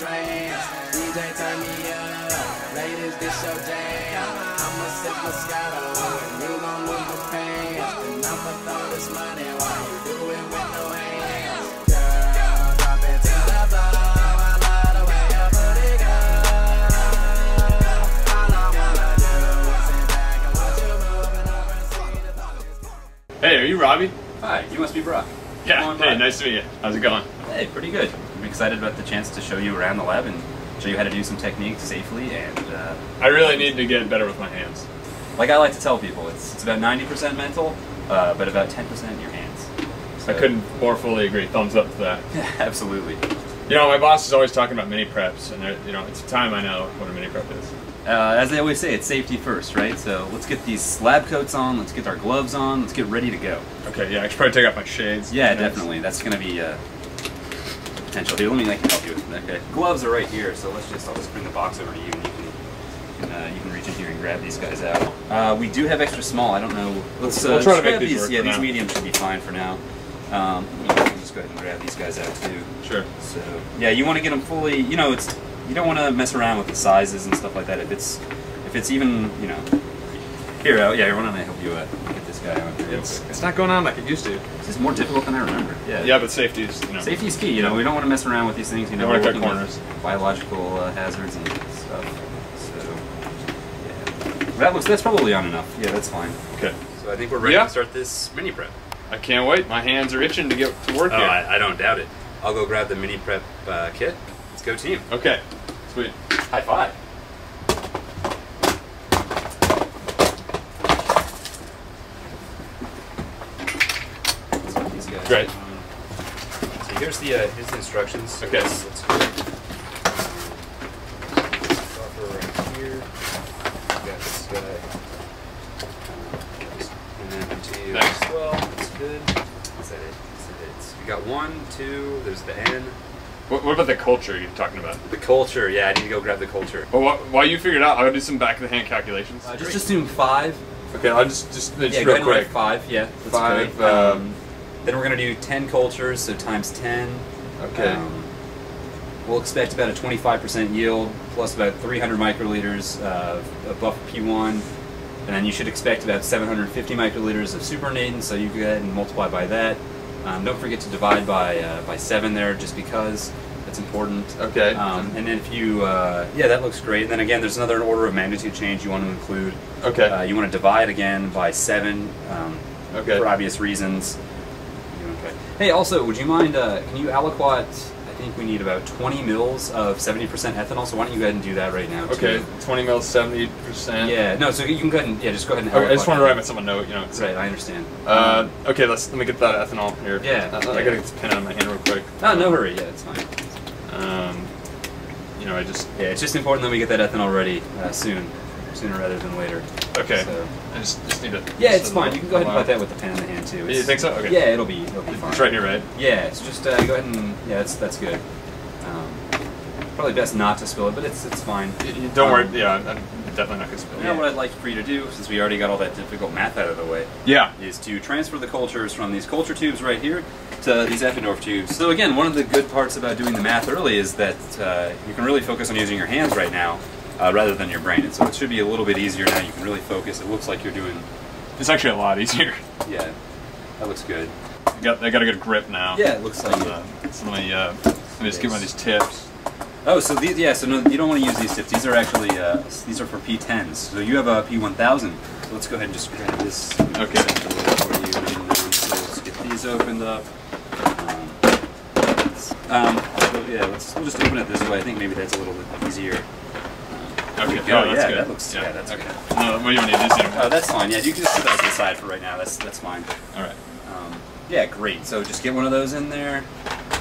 trance. DJ turn me up, ladies this your jam. I'ma sip Moscato, and you gon' move the pants. And I'ma throw this money while you do it with no hands. Girl, drop it to the floor. I love the way you put it, girl. All I wanna do is sit back and watch you move and oversee the thought Hey, are you Robbie? Hi, you must be Brock. Yeah. Come Hey, nice to meet you. How's it going? Hey, pretty good. Excited about the chance to show you around the lab and show you how to do some techniques safely. And uh, I really need to get better with my hands. like I like to tell people, it's, it's about 90% mental, uh, but about 10% in your hands. I couldn't more fully agree. Thumbs up to that. Yeah, absolutely. You know, my boss is always talking about mini preps, and you know, it's time I know what a mini prep is. Uh, as they always say, it's safety first, right? So let's get these lab coats on, let's get our gloves on, let's get ready to go. Okay, yeah, I should probably take off my shades. Yeah, definitely. That's going to be uh, potential. Here, let me like, help you with. Okay. Gloves are right here, so let's just, I'll just bring the box over to you and you can, can, uh, you can reach in here and grab these guys out. Uh, we do have extra small. I don't know. Let's uh, We'll try to make grab these these. yeah, these now. mediums should be fine for now. Um, you can just go ahead and grab these guys out too. Sure. So yeah, you want to get them fully. You know, it's you don't want to mess around with the sizes and stuff like that. If it's if it's even you know. Here, uh, yeah, why don't I help you uh, get this guy on? real It's, it's not going on like it used to. This is more difficult than I remember. Yeah. Yeah, but safety is, you know. Safety is key. You know, we don't want to mess around with these things. You know, we're cut working corners. with biological uh, hazards and stuff. So, yeah. That looks. That's probably on enough. Yeah, that's fine. Okay. So I think we're ready Yeah. to start this mini prep. I can't wait. My hands are itching to get to work Oh, here. I, I don't doubt it. I'll go grab the mini prep uh, kit. Let's go, team. Okay. Sweet. High five. Let's put these guys Great. on. So here's the uh, here's the instructions. Okay. Let's, let's go. Stopper right here. We got. And then into you Thanks. as well. That's good. Is that it? Is that it? We got one, two. There's the N. What, what about the culture you're talking about? The culture. Yeah, I need to go grab the culture. Well, what, while you figure it out, I'll do some back of the hand calculations. Uh, just assume five. okay, I'll just just, just yeah, real ahead and quick. five. Yeah, that's Five, great. Um, um, then we're gonna do ten cultures, so times ten. Okay. Um, we'll expect about a twenty-five percent yield, plus about three hundred microliters of, of buffer P1, and then you should expect about seven hundred fifty microliters of supernatant. So you go ahead and multiply by that. Um, don't forget to divide by uh, by seven there, just because that's important. Okay. Um, and then if you, uh, yeah, that looks great. And then again, there's another order of magnitude change you want to include. Okay. Uh, you want to divide again by seven um, Okay. for obvious reasons. Hey, also, would you mind? Uh, can you aliquot? I think we need about 20 mils of 70% ethanol. So why don't you go ahead and do that right now? too? Okay, 20 mils, 70 percent. Yeah. No. So you can go ahead and yeah, just go ahead and. Okay, I just want to write myself a note. You know. Right. I understand. Uh, okay, let's let me get that ethanol here. Yeah, Uh, I gotta get this pen out of my hand real quick. No, no hurry. Yeah, it's fine. Um, you know, I just Yeah, it's just important that we get that ethanol ready uh, soon, sooner rather than later. Okay. So. I just just need to. Yeah, it's fine. You can go ahead and allow- put that with the pen in the hand too. You think so? Okay. Yeah, it'll be it'll be fine. It's right here, right? Yeah, it's just uh, go ahead and yeah, that's that's good. Um, probably best not to spill it, but it's it's fine. Y- y- Don't Um, worry. Yeah, I'm definitely not gonna spill. Now, what I'd like for you to do, since we already got all that difficult math out of the way, Yeah. is to transfer the cultures from these culture tubes right here to these Eppendorf tubes. So again, one of the good parts about doing the math early is that uh, you can really focus on using your hands right now uh, rather than your brain. And so it should be a little bit easier now. You can really focus. It looks like you're doing, It's actually a lot easier. yeah, that looks good. I got I got a good grip now. Yeah, it looks like So, it. so let me uh, let me just give one of these tips. Oh, so these, yeah, so no, you don't want to use these tips. These are actually, uh, these are for P10s. So you have a P1000. So let's go ahead and just grab this. Okay. For you. And, um, so let's get these opened up. Um, um, so yeah, let's, we'll just open it this way. I think maybe that's a little bit easier. Okay. there we. Oh, that's yeah, good. that looks, yeah, that's okay. good. No, well, you don't need this anymore. Oh, that's fine. Yeah, you can just put that to the side for right now. That's, that's fine. All right. Um, yeah, great. So just get one of those in there.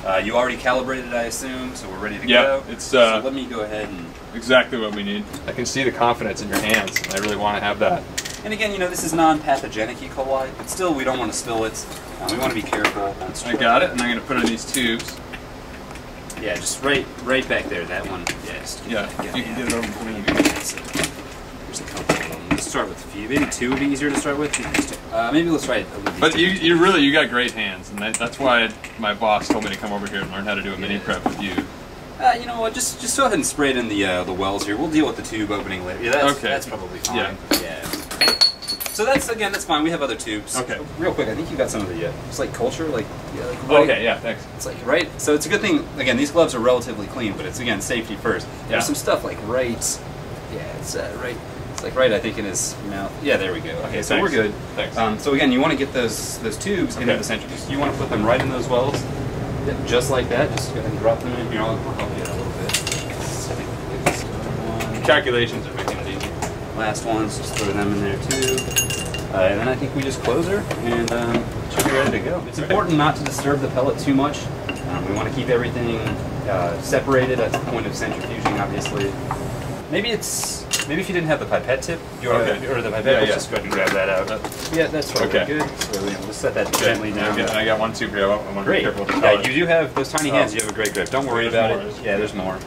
Uh, you already calibrated, I assume, so we're ready to Yeah, go. it's, uh, so let me go ahead and Exactly what we need. I can see the confidence in your hands. and I really want to have that. And again, you know, this is non-pathogenic E. coli, but still, we don't want to spill it. Uh, we want to be careful. That's I got it, and I'm gonna put it in these tubes. Yeah, just right, right back there. That one. Yeah, just get Yeah, you can get it over me. That's it. There's a couple of them. Let's start with a few. Maybe two would be easier to start with. Uh, maybe let's try it. But you, you really, you got great hands, and that, that's why my boss told me to come over here and learn how to do a mini prep with you. Uh, you know what? Just just go ahead and spray it in the uh, the wells here. We'll deal with the tube opening later. Yeah, that's, Okay. that's probably fine. Yeah. yeah. So that's again, that's fine. We have other tubes. Okay. Real quick, I think you got some of it yet. it's like culture, like yeah, like right- Okay, yeah, thanks. It's like right. So it's a good thing. Again, these gloves are relatively clean, but it's again safety first. Yeah. There's some stuff like right. Yeah, it's uh, right. It's like right. I think in his mouth. Yeah, there we go. Okay, so thanks. we're good. Thanks. Um, so again, you want to get those those tubes into the centrifuge. You want to put them right in those wells, Yep, just like that. Just go ahead and drop them in. Here, I'll, help you out a little bit. I think we'll get this other one. Calculations are making it easy. Last ones, just throw them in there too. Uh, and then I think we just close her and um, should be ready to go. It's important not to disturb the pellet too much. Um, we want to keep everything uh, separated at the point of centrifuging, obviously. Maybe it's maybe if you didn't have the pipette tip, you want Okay. to or the pipette, Yeah, yeah. just go ahead and grab that out. yeah, that's probably Okay. good. So we- we'll set that gently Okay, down. I got, I got one tube here. I want, to be careful Yeah, you do have those tiny hands. Oh. You have a great grip. Don't worry There's about more, it. there's- Yeah, there's more.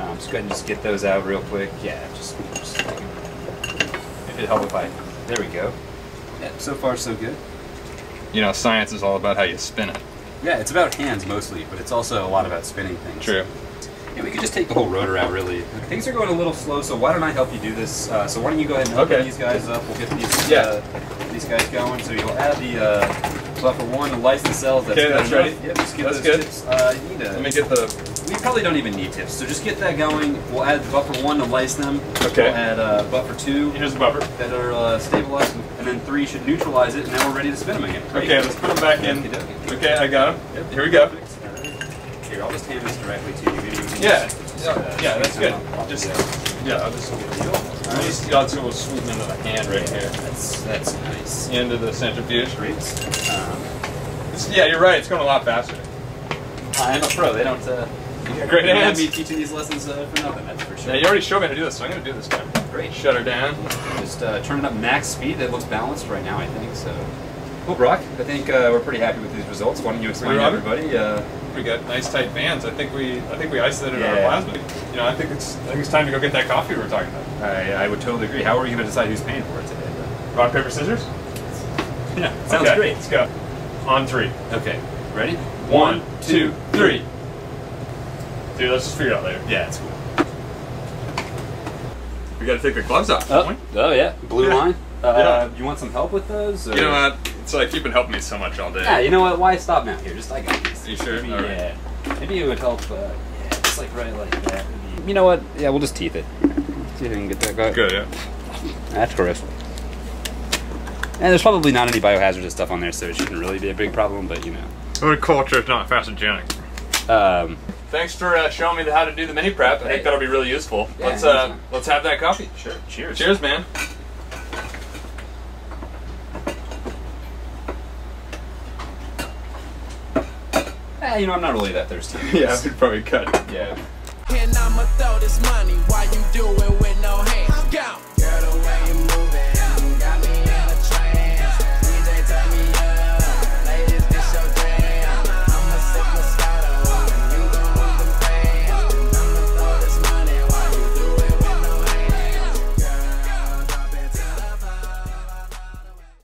Um, just go ahead and just get those out real quick. Yeah, just. just It'd help if I. There we go. Yeah, so far so good. You know, science is all about how you spin it. Yeah, it's about hands mostly, but it's also a lot about spinning things. True. Yeah, we could just take the whole rotor out, really. Things are going a little slow, so why don't I help you do this? Uh, so why don't you go ahead and open Okay. these guys up? We'll get these Yeah. uh, these guys going. So you'll add the uh, buffer one, the lyses cells. That's Okay, that's enough. ready. Yep, just get That's those good. Uh, you need a, Let me get the. We probably don't even need tips, so just get that going. We'll add buffer one to lyse them. Okay. We'll add uh, buffer two Here's the buffer. that are uh, stabilized, and then three should neutralize it, and now we're ready to spin them again. Great. Okay, let's put them back in. Okay, I got them. Yep. Here we go. Here, I'll just hand this directly to you. Maybe you can Yeah. just, Yeah, uh, yeah, that's good. Just, yeah, I'll just, I'll just, I'll just go swoop into the hand right here. That's that's nice. Into the centrifuge. Great. Um, It's, yeah, you're right. It's going a lot faster. I'm a pro. They don't. Uh, Great don't have hands. me teaching these lessons uh, for nothing. That's for sure. Yeah, you already showed me how to do this, so I'm going to do this time. Great. Shut her down. Just uh, turn it up max speed. That looks balanced right now. I think so. Well, Brock, I think uh, we're pretty happy with these results. Why don't you explain to everybody? Uh, We got nice tight bands. I think we, I think we isolated our Yeah. plasmid. You know, I think it's, I think it's time to go get that coffee we were talking about. I, I would totally agree. How are we going to decide who's paying for it today? Though? Rock paper scissors. Yeah, sounds Okay, great. Let's go. On three. Okay, ready? One, two, three. Dude, let's just figure it out later. Yeah, it's cool. We got to take the gloves off. Oh, don't oh yeah, blue Yeah. line. Uh, Yeah. You want some help with those? or- You know what? It's like you've been helping me so much all day. Yeah, you know what? Why stop now? Here, just I got these. You sure? Maybe, All right. Yeah. Maybe it would help. Uh, yeah, just like right like that. would be- You know what? Yeah, we'll just teeth it. See if we can get that guy. Good, yeah. That's gross. And there's probably not any biohazardous stuff on there, so it shouldn't really be a big problem. But you know. Horticulture is not pathogenic. Um, Thanks for uh, showing me the how to do the mini prep. I Hey. think that'll be really useful. Yeah, let's uh, let's have that coffee. sure. Cheers. Cheers, man. Eh, you know, I'm not really that thirsty. Yeah, we'd probably cut. Yeah. And I'ma throw this money while